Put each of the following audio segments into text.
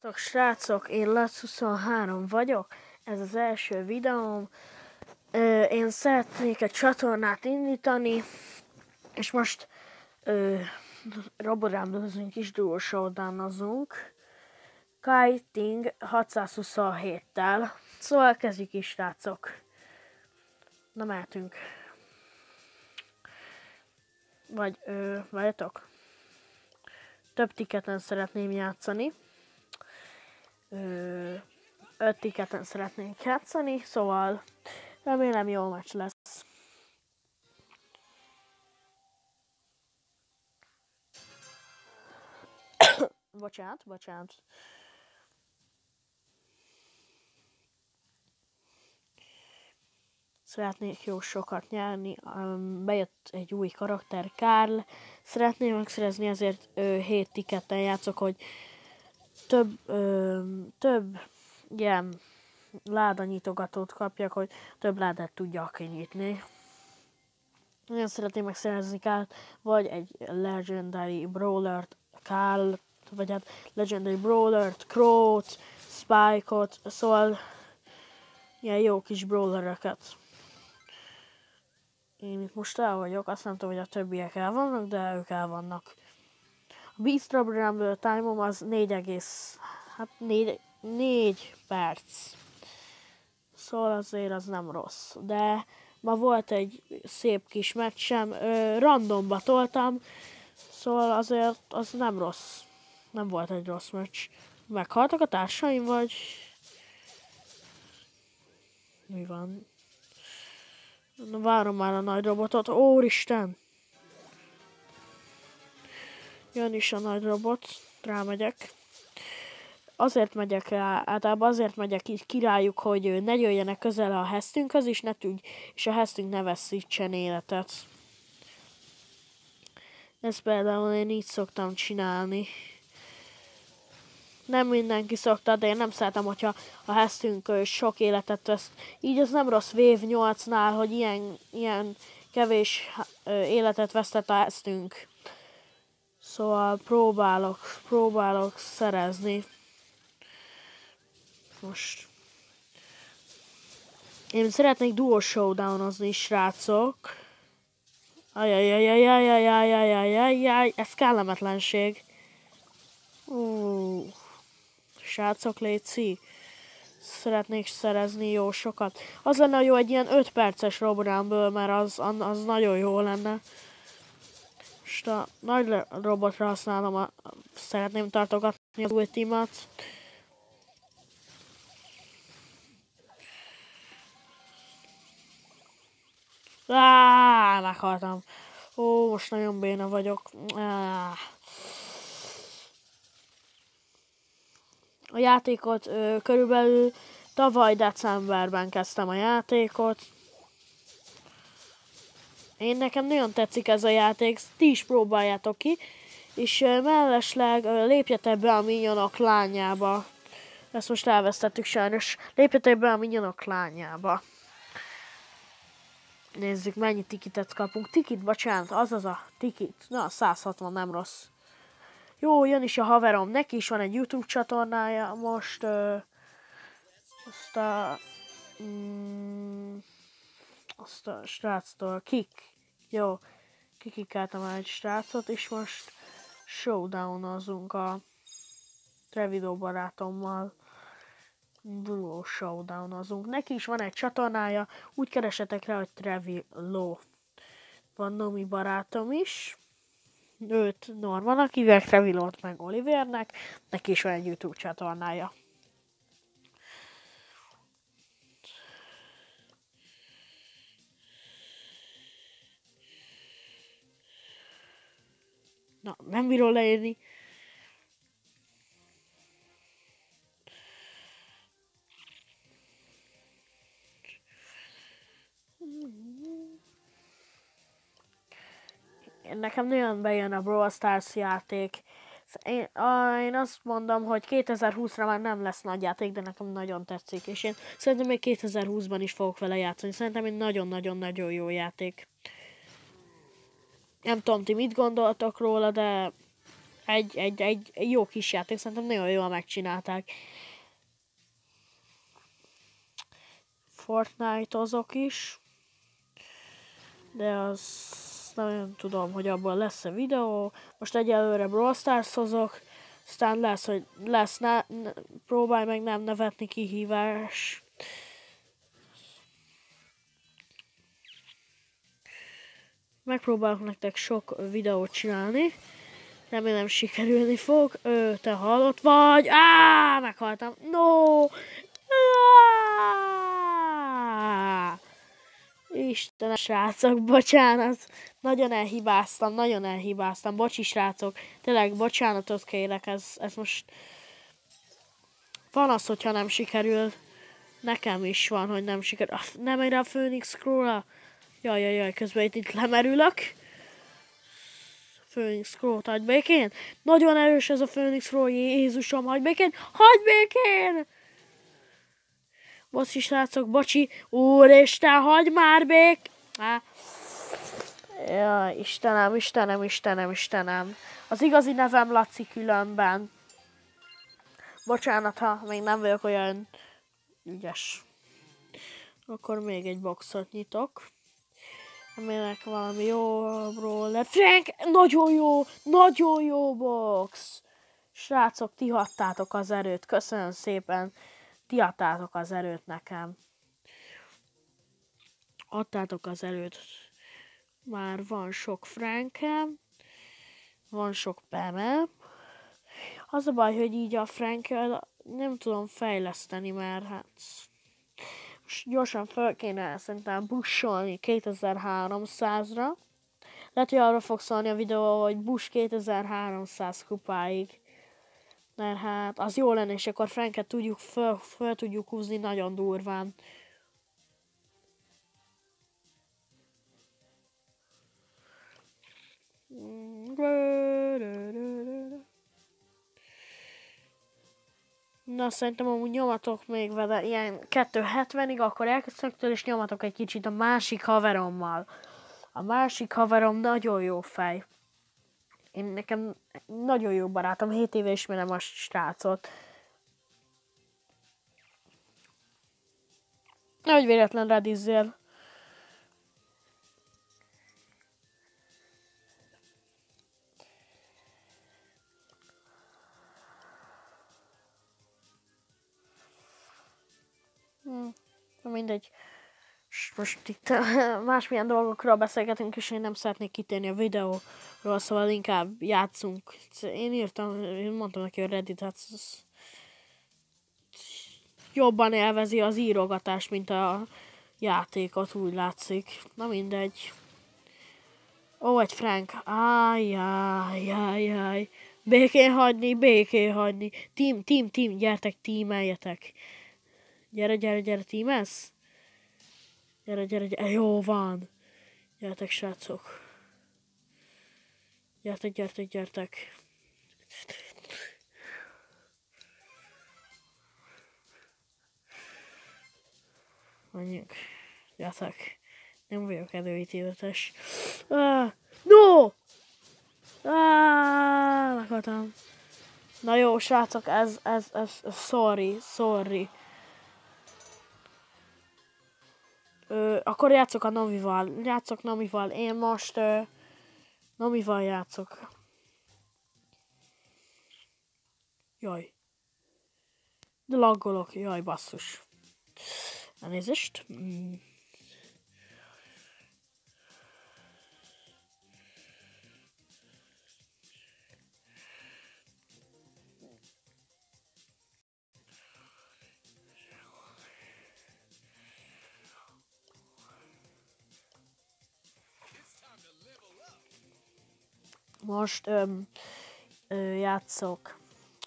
Sziasztok srácok, én Lac23 vagyok, ez az első videóm. Én szeretnék egy csatornát indítani, és most ö, roborámdozunk is, dual showdownozunk. Kiting 627-tel. Szóval kezdjük is, srácok. Na mehetünk. Vagy, ö, várjatok. Több tiketen szeretném játszani öt tiketen szeretnénk játszani, szóval remélem jó meccs lesz. bocsánat, bocsánat. Szeretnék jó sokat nyerni. Bejött egy új karakter, Karl. Szeretném megszerezni, ezért 7 tiketen játszok, hogy több, ö, több ilyen láda nyitogatót kapjak, hogy több ládát tudjak kinyitni. Nagyon szeretném megszerezni Kált, vagy egy Legendary Brawlert, Kál, vagy hát Legendary Brawlert, Crowt, Spike-ot, szóval ilyen jó kis brawlereket. Én itt most el vagyok, azt nem tudom, hogy a többiek el vannak, de ők el vannak. Beast Rumble time az 4, hát 4, 4 perc. Szóval azért az nem rossz. De ma volt egy szép kis meccsem, ö, randomba toltam, szóval azért az nem rossz. Nem volt egy rossz meccs. Meghaltak a társaim, vagy... Mi van? Várom már a nagy robotot. Úristen! Jön is a nagy robot, rámegyek. Azért megyek rá, általában azért megyek így királyuk, hogy ne jöjjenek közel a hesztünkhöz, és, ne tudj, és a hesztünk ne veszítsen életet. Ezt például én így szoktam csinálni. Nem mindenki szokta, de én nem szeretem, hogyha a hesztünk sok életet vesz. Így az nem rossz Wave 8-nál, hogy ilyen, ilyen kevés életet vesztett a hesztünk. Szóval próbálok, próbálok szerezni. Most. Én szeretnék duo showdownozni, srácok. Ajajajajajajajajajajajaj, ez kellemetlenség. Uh, srácok, léci. Szeretnék szerezni jó sokat. Az lenne jó egy ilyen 5 perces Rob mert az, az nagyon jó lenne. Most a nagy robotra használom, a, szeretném tartogatni az új tímat. Áááá, meghaltam. Ó, most nagyon béna vagyok. A játékot ö, körülbelül tavaly decemberben kezdtem a játékot. Én nekem nagyon tetszik ez a játék, ti is próbáljátok ki, és mellesleg lépjetek be a minyonok lányába. Ezt most elvesztettük sajnos. Lépjetek be a minyonok lányába. Nézzük, mennyi tikitet kapunk. Tikit, bocsánat, az az a tikit. Na, 160 nem rossz. Jó, jön is a haverom. Neki is van egy YouTube csatornája. Most ö, azt a... Mm, azt a sráctól, kik, jó, kikikáltam el egy srácot, és most showdownozunk a Trevido barátommal. Duo showdownozunk. Neki is van egy csatornája, úgy keresetek rá, hogy Trevilo. Van Nomi barátom is, őt Normanak hívják, Trevilot meg Olivernek, neki is van egy YouTube csatornája. Na, nem bírom leírni. Nekem nagyon bejön a Brawl Stars játék. Én, én azt mondom, hogy 2020-ra már nem lesz nagy játék, de nekem nagyon tetszik, és én szerintem még 2020-ban is fogok vele játszani. Szerintem egy nagyon-nagyon-nagyon jó játék. Nem tudom, ti mit gondoltok róla, de egy, egy, egy jó kis játék, szerintem nagyon jól megcsinálták. Fortnite azok is, de az nem tudom, hogy abból lesz-e videó. Most egyelőre Brawl Stars hozok, aztán lesz, hogy lesz, ne, ne, próbálj meg nem nevetni kihívás. Megpróbálok nektek sok videót csinálni. Remélem sikerülni fog. Ö, te halott vagy. Á, meghaltam. No! Istenem, srácok, bocsánat. Nagyon elhibáztam, nagyon elhibáztam. Bocsi, srácok. Tényleg, bocsánatot kérek, ez, ez most... Van az, hogyha nem sikerül. Nekem is van, hogy nem sikerül. Nem erre a Phoenix Scroll-a? Jaj, jaj, jaj, közben itt, itt lemerülök. Phoenix Scroll, hagyd békén. Nagyon erős ez a Phoenix Scroll, Jézusom, hagyd békén. Hagyd békén! Bocsi, srácok, bocsi. Úristen, hagyd már bék! Á. Ja, Istenem, Istenem, Istenem, Istenem. Az igazi nevem Laci különben. Bocsánat, ha még nem vagyok olyan ügyes. Akkor még egy boxot nyitok. Remélek valami jobbról le. Frank, nagyon jó, nagyon jó box. Srácok, ti hattátok az erőt. Köszönöm szépen. Ti adtátok az erőt nekem. Adtátok az erőt. Már van sok frankem. Van sok pemem. Az a baj, hogy így a frankel nem tudom fejleszteni, mert hát gyorsan fel kéne szerintem bussolni 2300-ra. Lehet, hogy arra fog szólni a videó, hogy busz 2300 kupáig. Mert hát az jó lenne, és akkor Franket tudjuk föl, föl tudjuk húzni nagyon durván. Na, szerintem amúgy nyomatok még vele ilyen 270-ig, akkor elkezdtek tőle, és nyomatok egy kicsit a másik haverommal. A másik haverom nagyon jó fej. Én nekem nagyon jó barátom, 7 éve ismerem a srácot. Nagy véletlen redizzél. Mindegy. Most itt másmilyen dolgokról beszélgetünk, és én nem szeretnék kitérni a videóról, szóval inkább játszunk. Én írtam, én mondtam neki, hogy Reddit, hát jobban élvezi az írogatást, mint a játékot, úgy látszik. Na mindegy. Ó, egy Frank. Ájjájjájjáj. Békén hagyni, békén hagyni. Team, team, team, gyertek, tímeljetek. Gyere, gyere, gyere, tímelsz? Gyere, gyere, gyere. Jó van. Gyertek, srácok. Gyertek, gyertek, gyertek. Mondjuk. Gyertek. Nem vagyok előítéletes. Ah, no! Ah, meghaltam. Na jó, srácok, ez, ez, ez sorry, sorry. Akkor játszok a Nomival. Játszok Nomival. Én most ö, Nomival játszok. Jaj. De laggolok. Jaj, basszus. Elnézést. Mm. Most öm, ö, játszok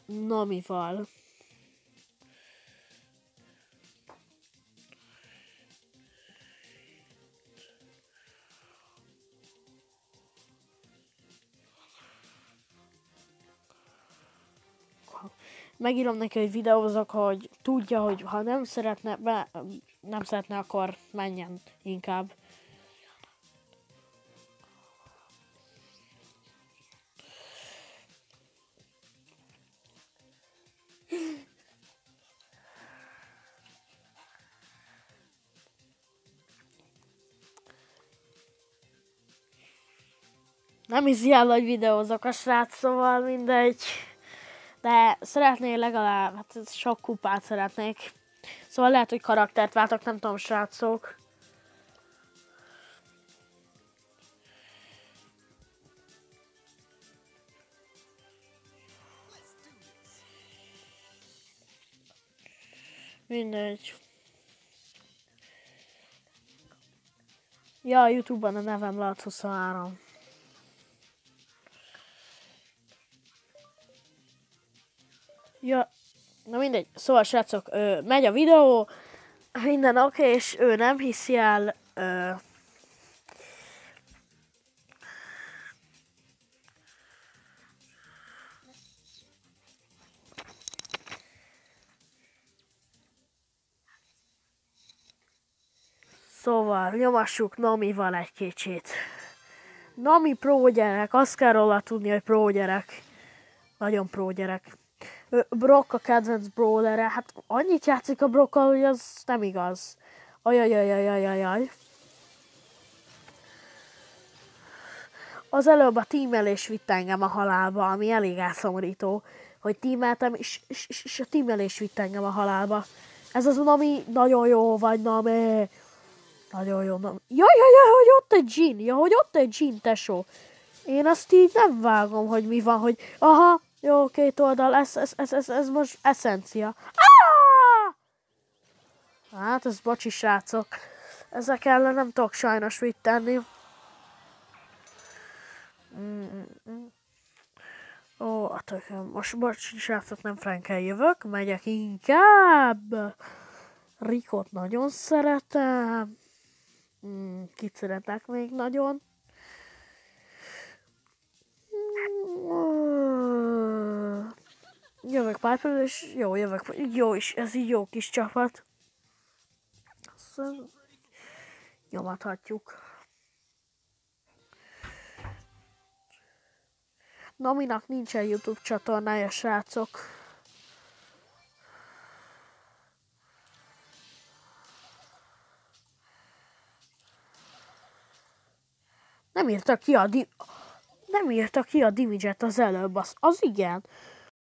Namival. megírom neki, hogy videózok, hogy tudja, hogy ha nem szeretne, be, nem szeretne, akkor menjen inkább. nem is ilyen nagy videózok a srác, szóval mindegy. De szeretnék legalább, hát sok kupát szeretnék. Szóval lehet, hogy karaktert váltok, nem tudom, srácok. Mindegy. Ja, a Youtube-ban a nevem Lat23. Ja, na mindegy. Szóval, srácok, ö, megy a videó, minden oké, és ő nem hiszi el, ö, Szóval nyomassuk Namival egy kicsit. Nami pro gyerek, azt kell róla tudni, hogy pro gyerek. Nagyon pro gyerek. Brock a kedvenc brawlere, hát annyit játszik a Brockkal, hogy az nem igaz. Ajajajajajajaj. Az előbb a tímelés vitt engem a halálba, ami elég elszomorító, hogy tímeltem, és, és, és, a tímelés vitt engem a halálba. Ez az, ami nagyon jó vagy, Nami. Nagyon jó. Nem. Ja, ja, ja, hogy ott egy Jean. Ja, hogy ott egy Jean, tesó. Én azt így nem vágom, hogy mi van, hogy aha, jó, két oldal, ez, ez, ez, ez, ez most eszencia. Hát, ez bocsi, srácok. Ezek ellen nem tudok sajnos mit tenni. Ó, a tököm. Most bocsi, srácok, nem Frankel jövök, megyek inkább. Rikot nagyon szeretem. Mm, kit szeretek még nagyon? Jövök Piper, és jó, jövök. Jó is, ez így jó kis csapat. Szóval nyomathatjuk. Naminak nincsen YouTube csatornája, srácok. Nem írta ki a di... Nem írta ki a dimidzset az előbb, az, az igen.